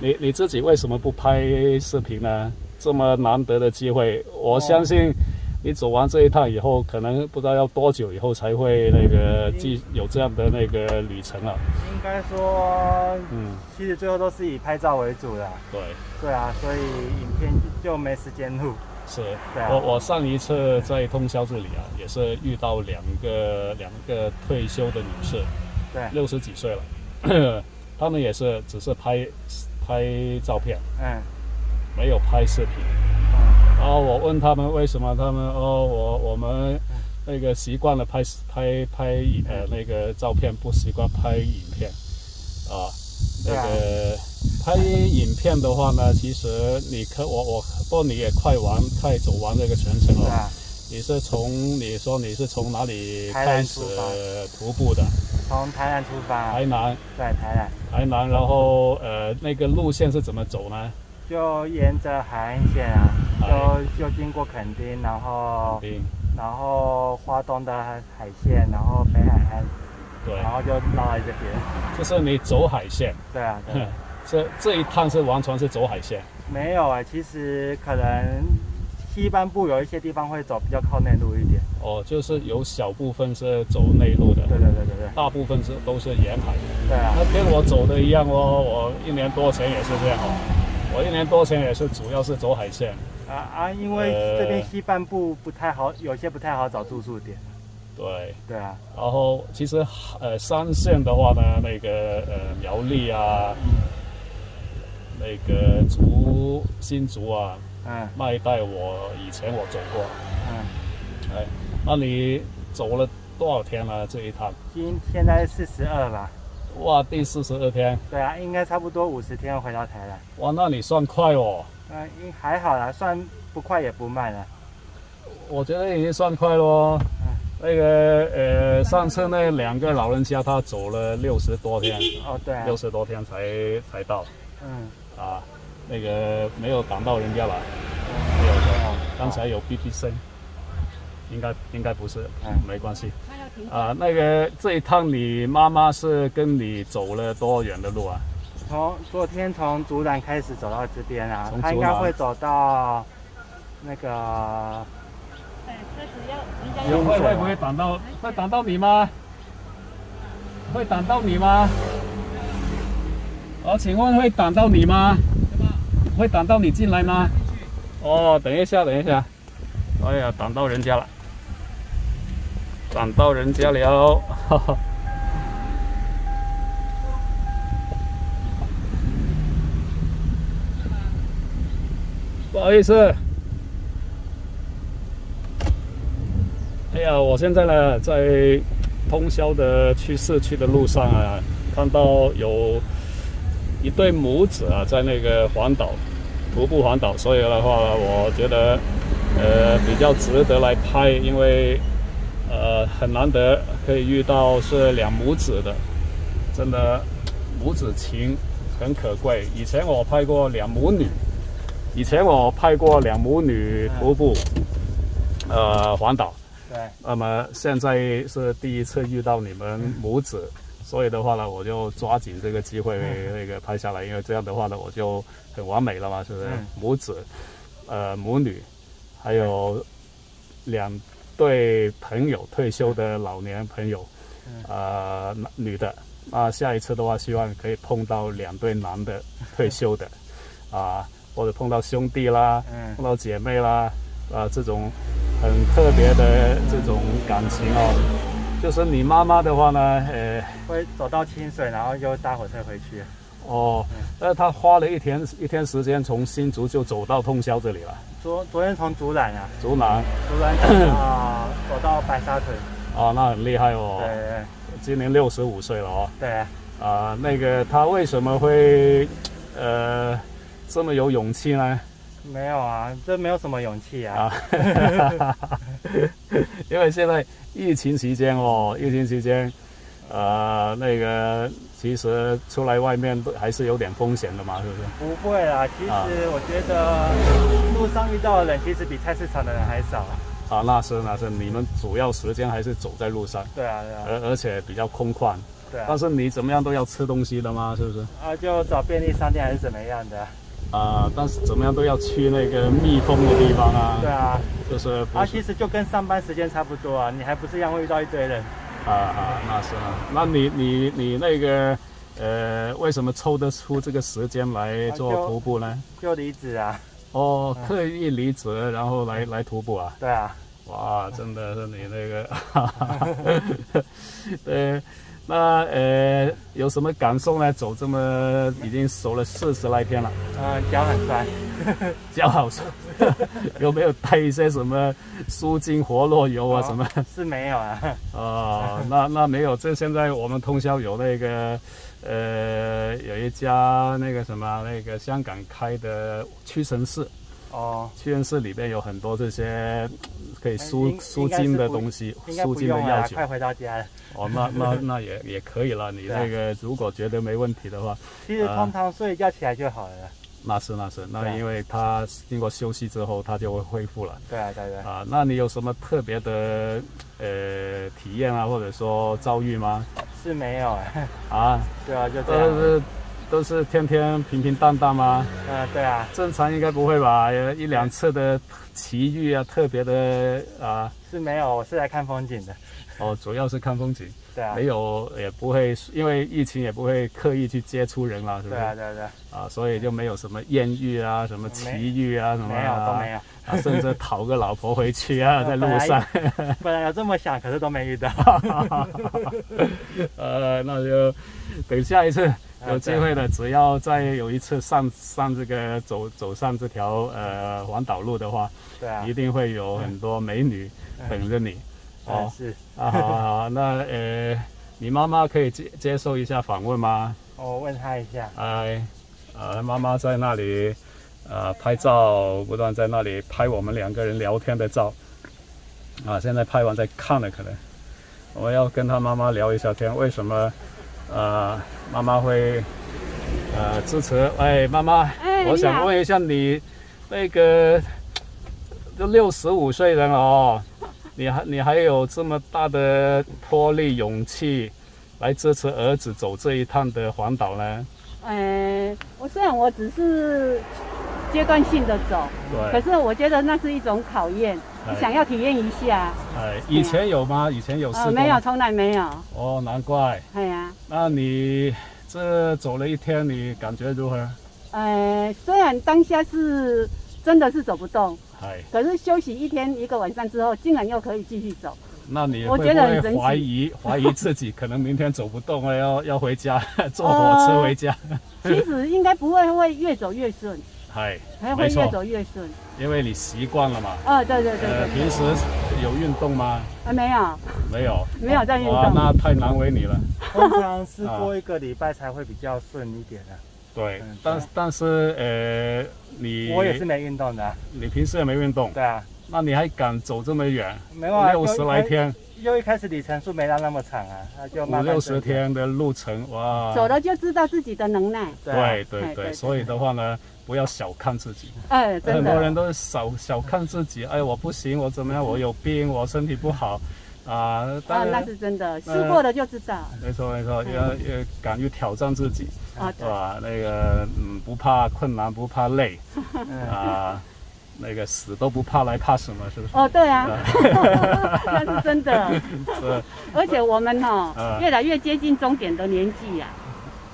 你你自己为什么不拍视频呢？这么难得的机会，我相信你走完这一趟以后，可能不知道要多久以后才会那个继有这样的那个旅程了。应该说，嗯，其实最后都是以拍照为主的。对，对啊，所以影片就没时间录。是，我我上一次在通宵这里啊，也是遇到两个两个退休的女士，对，六十几岁了，他们也是只是拍拍照片，嗯，没有拍视频，嗯，然后我问他们为什么，他们哦，我我们那个习惯了拍拍拍呃那个照片，不习惯拍影片，啊，那个。拍影片的话呢，其实你可我我不过你也快完快走完这个全程了。你是从你说你是从哪里开始徒步的？从台南出发。台南。对，台南。台南，然后呃，那个路线是怎么走呢？就沿着海岸线啊，就就经过垦丁，然后然后花东的海线，然后北海岸，对，然后就绕来这边。就是你走海线。对啊。对 这这一趟是完全是走海线，没有啊，其实可能西半部有一些地方会走比较靠内陆一点。哦，就是有小部分是走内陆的。对对对对对。大部分是都是沿海。对啊。那跟我走的一样哦，我一年多前也是这样哦，我一年多前也是主要是走海线。啊啊，因为这边西半部不太好，有些不太好找住宿点。对。对啊。然后其实呃三线的话呢，那个呃苗栗啊。那个竹新竹啊，嗯，那一带我以前我走过，嗯，哎，那你走了多少天了这一趟？今现在四十二吧。哇，第四十二天。对啊，应该差不多五十天回到台了。哇，那你算快哦。嗯，还好啦，算不快也不慢了。我觉得已经算快喽。嗯。那个呃，上次那两个老人家他走了六十多天。哦，对。六十多天才才到。嗯。啊，那个没有挡到人家了，没有的刚才有哔哔声，应该应该不是，嗯，没关系。啊，那个这一趟你妈妈是跟你走了多远的路啊？从昨天从竹南开始走到这边啊，她应该会走到那个。哎，车子要会会不会挡到？会挡到你吗？会挡到你吗？哦，请问会挡到你吗？会挡到你进来吗？哦，等一下，等一下。哎呀，挡到人家了，赶到人家了，哈哈。不好意思。哎呀，我现在呢在通宵的去市区的路上啊，看到有。一对母子啊，在那个环岛徒步环岛，所以的话，我觉得呃比较值得来拍，因为呃很难得可以遇到是两母子的，真的母子情很可贵。以前我拍过两母女，以前我拍过两母女徒步呃环岛，对，那么现在是第一次遇到你们母子。所以的话呢，我就抓紧这个机会那个拍下来，因为这样的话呢，我就很完美了嘛，是不是？母子，呃，母女，还有两对朋友，退休的老年朋友，呃，女的。那下一次的话，希望可以碰到两对男的退休的，啊，或者碰到兄弟啦，碰到姐妹啦，啊，这种很特别的这种感情哦。就是你妈妈的话呢，呃，会走到清水，然后又搭火车回去。哦，那她花了一天一天时间，从新竹就走到通宵这里了。昨昨天从竹南啊，竹南，竹南走到走到白沙屯。啊，那很厉害哦。对今年六十五岁了哦。对。啊，那个他为什么会呃这么有勇气呢？没有啊，这没有什么勇气啊。因为现在疫情期间哦，疫情期间，呃，那个其实出来外面都还是有点风险的嘛，是不是？不会啦，其实我觉得路上遇到的人其实比菜市场的人还少。啊，那是那是，你们主要时间还是走在路上。对啊，对啊。而而且比较空旷。对。但是你怎么样都要吃东西的吗？是不是？啊，就找便利商店还是怎么样的？啊，但是怎么样都要去那个密封的地方啊。对啊，就是啊，其实就跟上班时间差不多啊，你还不是一样会遇到一堆人。啊啊，那是啊。那你你你那个呃，为什么抽得出这个时间来做徒步呢？就离职啊。哦，刻意离职然后来来徒步啊？对啊。哇，真的是你那个，对。那呃，有什么感受呢？走这么已经走了四十来天了，嗯，脚很酸，脚好酸，有没有带一些什么舒筋活络油啊？什么？是没有啊。哦，那那没有。这现在我们通宵有那个，呃，有一家那个什么，那个香港开的屈臣氏。哦，屈臣氏里边有很多这些可以舒舒筋的东西，舒筋的药酒。快回到家了。哦，那那那也也可以了。你 那个如果觉得没问题的话，其实通常睡一觉起来就好了。那是那是，那因为他经过休息之后，他就会恢复了。对啊对对。啊，那你有什么特别的呃体验啊，或者说遭遇吗？是没有哎。啊？对啊，就这样。都是天天平平淡淡吗？嗯，对啊，正常应该不会吧？有一两次的奇遇啊，特别的啊，是没有，我是来看风景的。哦，主要是看风景。对啊，没有也不会，因为疫情也不会刻意去接触人了，是不是？对啊，对对。啊，所以就没有什么艳遇啊，什么奇遇啊，什么没有都没有。啊，甚至讨个老婆回去啊，在路上。本来有这么想，可是都没遇到。呃，那就等下一次。有机会的，只要再有一次上上这个走走上这条呃环岛路的话，对啊，一定会有很多美女等着你。哦，是啊，好好好，那呃，你妈妈可以接接受一下访问吗？我问她一下。哎，呃，妈妈在那里呃拍照，不断在那里拍我们两个人聊天的照。啊，现在拍完再看了，可能我要跟她妈妈聊一下天，为什么？呃，妈妈会呃支持。哎，妈妈，我想问一下你，那个都六十五岁人了哦，你还你还有这么大的魄力勇气来支持儿子走这一趟的环岛呢？呃，我虽然我只是阶段性的走，对，可是我觉得那是一种考验。想要体验一下，哎，以前有吗？以前有试过？没有，从来没有。哦，难怪。哎呀，那你这走了一天，你感觉如何？呃，虽然当下是真的是走不动，哎，可是休息一天一个晚上之后，竟然又可以继续走。那你我觉得怀疑怀疑自己可能明天走不动了，要要回家坐火车回家？其实应该不会，会越走越顺。嗨，还会越走越顺，因为你习惯了嘛。哦，对对对对。平时有运动吗？啊，没有。没有。没有在运动。那太难为你了。通常是 过一个礼拜才会比较顺一点的。对，但但是呃，你我也是没运动的。你平时也没运动。对啊。那你还敢走这么远？没有啊，六十来天。又一开始里程数没到那么长啊，那就五六十天的路程哇。走了就知道自己的能耐。对对对，所以的话呢。不要小看自己，哎，很多人都是小小看自己，哎，我不行，我怎么样，我有病，我身体不好，啊，啊，那是真的，试过了就知道。没错没错，要要敢于挑战自己，啊，是吧？那个嗯，不怕困难，不怕累，啊，那个死都不怕，来怕什么？是不是？哦，对啊，那是真的。是，而且我们哈，越来越接近终点的年纪呀。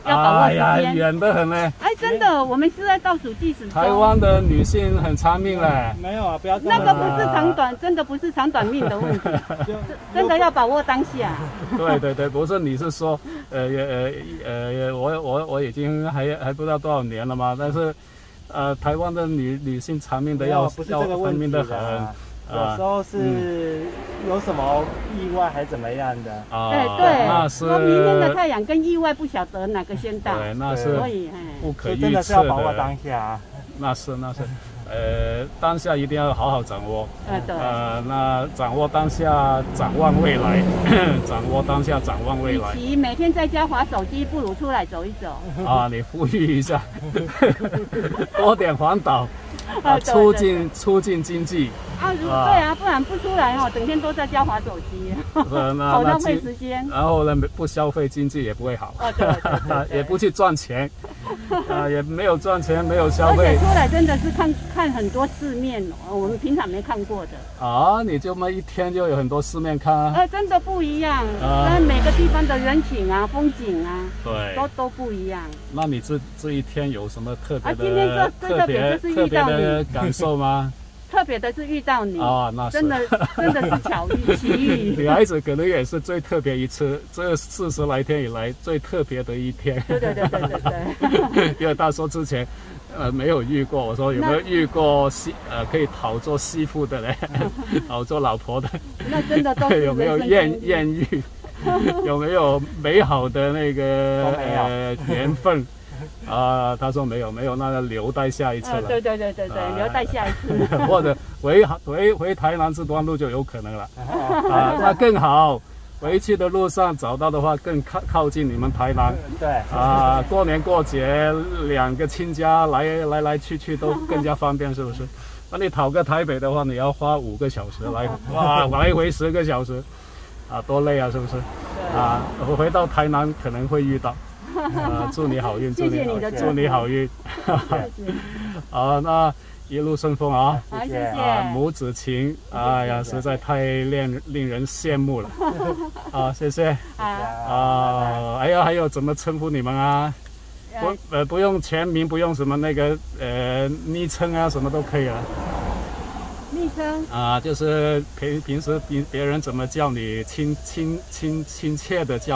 要把握时间，远得很呢。哎，真的，我们是在倒数计时。台湾的女性很长命嘞。没有啊，不要。那个不是长短，真的不是长短命的问题，真的要把握当下。对对对，不是你是说，呃呃呃，我我我已经还还不知道多少年了嘛，但是，呃，台湾的女女性长命的要要长命的很。有时候是有什么意外还是怎么样的？啊，对，说明天的太阳跟意外不晓得哪个先到，对，那是不可预测的。真的是要把握当下。那是那是，呃，当下一定要好好掌握。呃，对。呃，那掌握当下，展望未来。掌握当下，展望未来。与其每天在家划手机，不如出来走一走。啊，你呼吁一下，多点环岛。啊，促进促进经济。啊，对啊，不然不出来哈，整天都在家滑手机，好浪费时间。然后呢，不消费，经济也不会好。啊，对，也不去赚钱，啊，也没有赚钱，没有消费。而且出来真的是看看很多世面哦，我们平常没看过的。啊，你就那一天就有很多世面看啊。呃，真的不一样，那每个地方的人情啊、风景啊，对，都都不一样。那你这这一天有什么特别的？今天这特别就是遇到你感受吗？特别的是遇到你啊，那真的 真的是巧遇 奇遇。女孩子可能也是最特别一次，这四十来天以来最特别的一天。对对对对对对。因为他说之前呃没有遇过，我说有没有遇过媳呃可以讨做媳妇的嘞，讨做老婆的？那真的都有没有艳艳遇？有没有美好的那个呃缘分？啊，他说没有没有，那留待下一次了。对对对对对，留待下一次。或者回回回台南这段路就有可能了。啊，那更好，回去的路上找到的话更靠靠近你们台南。对。啊，过年过节两个亲家来来来去去都更加方便，是不是？那你讨个台北的话，你要花五个小时来，哇，来回十个小时，啊，多累啊，是不是？啊，我回到台南可能会遇到。啊！祝你好运，祝你好，祝你好运。好，那一路顺风啊！谢谢啊！母子情，哎呀，实在太令令人羡慕了。啊，谢谢。啊，哎呀，还有怎么称呼你们啊？不呃，不用全名，不用什么那个呃昵称啊，什么都可以了。昵称啊，就是平平时别别人怎么叫你亲亲亲亲切的叫。